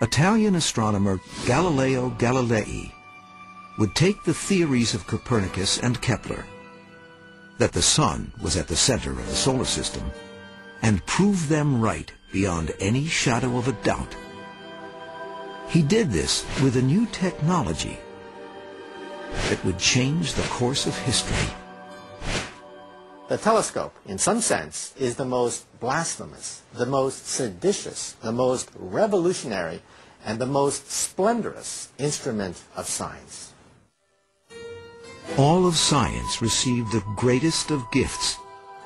Italian astronomer Galileo Galilei would take the theories of Copernicus and Kepler, that the sun was at the center of the solar system, and prove them right beyond any shadow of a doubt. He did this with a new technology that would change the course of history. The telescope, in some sense, is the most blasphemous, the most seditious, the most revolutionary, and the most splendorous instrument of science. All of science received the greatest of gifts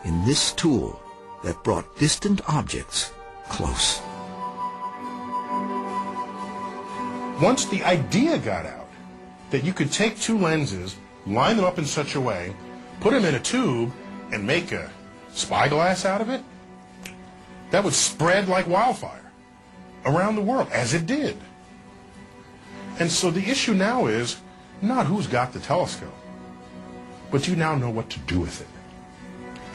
in this tool that brought distant objects close. Once the idea got out that you could take two lenses, line them up in such a way, put them in a tube, and make a spyglass out of it, that would spread like wildfire around the world, as it did. And so the issue now is not who's got the telescope, but you now know what to do with it.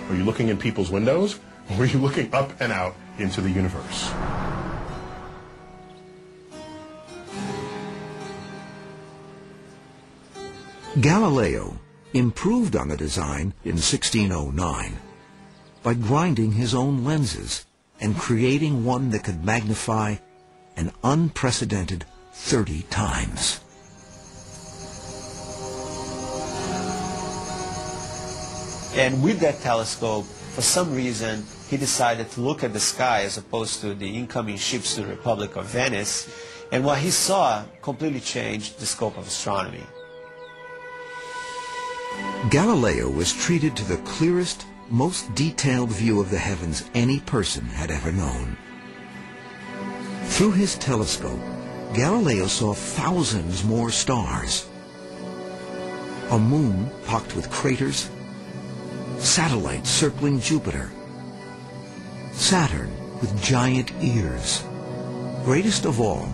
Are you looking in people's windows, or are you looking up and out into the universe? Galileo improved on the design in 1609 by grinding his own lenses and creating one that could magnify an unprecedented 30 times. And with that telescope, for some reason, he decided to look at the sky as opposed to the incoming ships to the Republic of Venice. And what he saw completely changed the scope of astronomy. Galileo was treated to the clearest, most detailed view of the heavens any person had ever known. Through his telescope, Galileo saw thousands more stars. A moon pocked with craters, satellites circling Jupiter, Saturn with giant ears. Greatest of all,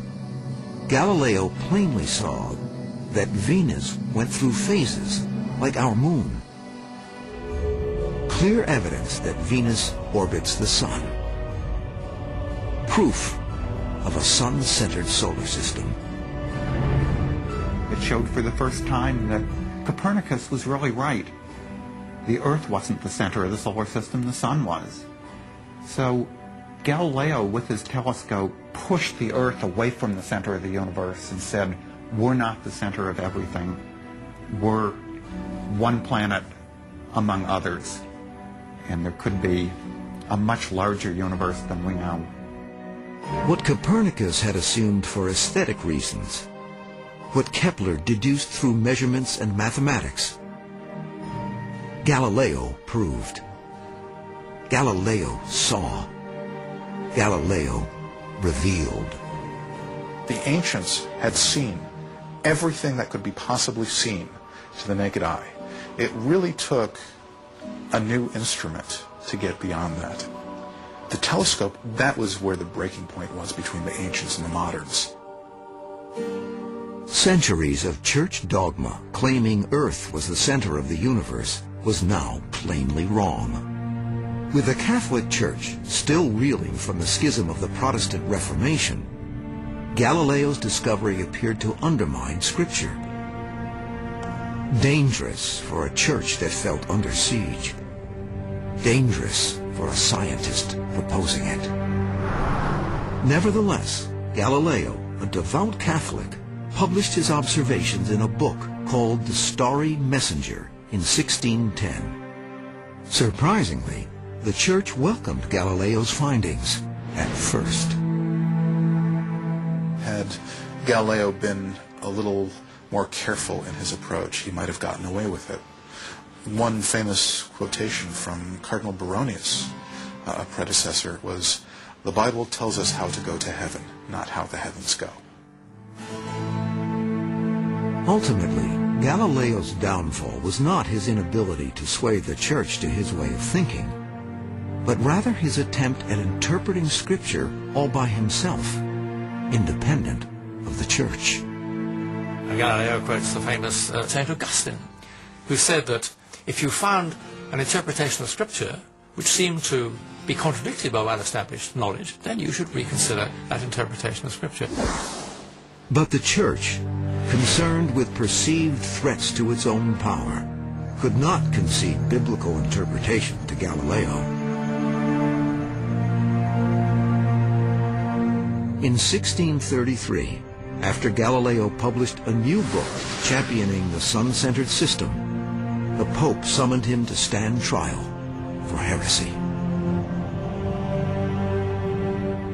Galileo plainly saw that Venus went through phases like our moon. Clear evidence that Venus orbits the sun. Proof of a sun-centered solar system. It showed for the first time that Copernicus was really right. The Earth wasn't the center of the solar system, the sun was. So Galileo, with his telescope, pushed the Earth away from the center of the universe and said, we're not the center of everything. We're one planet among others. And there could be a much larger universe than we know. What Copernicus had assumed for aesthetic reasons, what Kepler deduced through measurements and mathematics, Galileo proved. Galileo saw. Galileo revealed. The ancients had seen everything that could be possibly seen to the naked eye. It really took a new instrument to get beyond that. The telescope, that was where the breaking point was between the ancients and the moderns. Centuries of church dogma claiming Earth was the center of the universe was now plainly wrong. With the Catholic Church still reeling from the schism of the Protestant Reformation, Galileo's discovery appeared to undermine Scripture. Dangerous for a church that felt under siege. Dangerous for a scientist proposing it. Nevertheless, Galileo, a devout Catholic, published his observations in a book called The Starry Messenger in 1610. Surprisingly, the church welcomed Galileo's findings at first. Had Galileo been a little more careful in his approach, he might have gotten away with it. One famous quotation from Cardinal Baronius, uh, a predecessor, was, the Bible tells us how to go to heaven, not how the heavens go. Ultimately, Galileo's downfall was not his inability to sway the church to his way of thinking, but rather his attempt at interpreting Scripture all by himself, independent of the church. Galileo quotes the famous uh, St. Augustine, who said that if you found an interpretation of Scripture which seemed to be contradicted by well-established knowledge, then you should reconsider that interpretation of Scripture. But the Church, concerned with perceived threats to its own power, could not concede biblical interpretation to Galileo. In 1633, after Galileo published a new book championing the sun-centered system, the Pope summoned him to stand trial for heresy.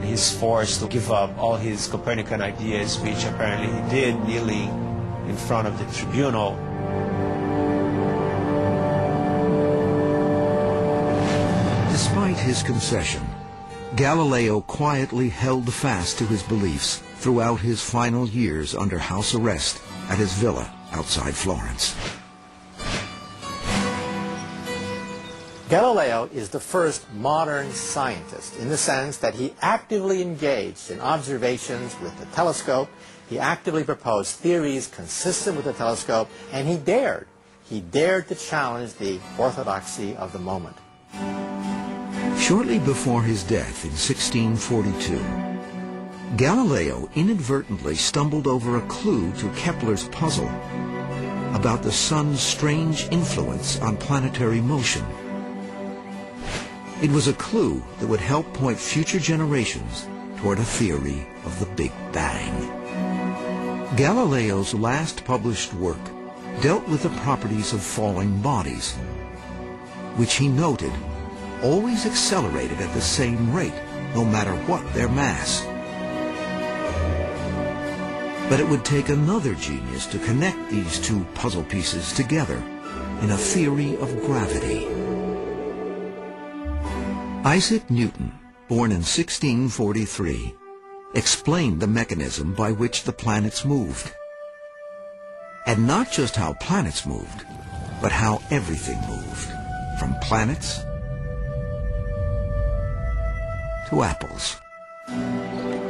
He's forced to give up all his Copernican ideas, which apparently he did kneeling in front of the tribunal. Despite his concession, Galileo quietly held fast to his beliefs throughout his final years under house arrest at his villa outside Florence. Galileo is the first modern scientist in the sense that he actively engaged in observations with the telescope, he actively proposed theories consistent with the telescope, and he dared, he dared to challenge the orthodoxy of the moment. Shortly before his death in 1642, Galileo inadvertently stumbled over a clue to Kepler's puzzle about the sun's strange influence on planetary motion. It was a clue that would help point future generations toward a theory of the Big Bang. Galileo's last published work dealt with the properties of falling bodies, which he noted always accelerated at the same rate, no matter what their mass. But it would take another genius to connect these two puzzle pieces together in a theory of gravity. Isaac Newton, born in 1643, explained the mechanism by which the planets moved. And not just how planets moved, but how everything moved, from planets to apples.